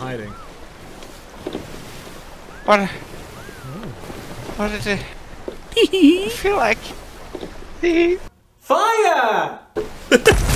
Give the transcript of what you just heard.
hiding. What? Hmm. What did it? I feel like. Fire!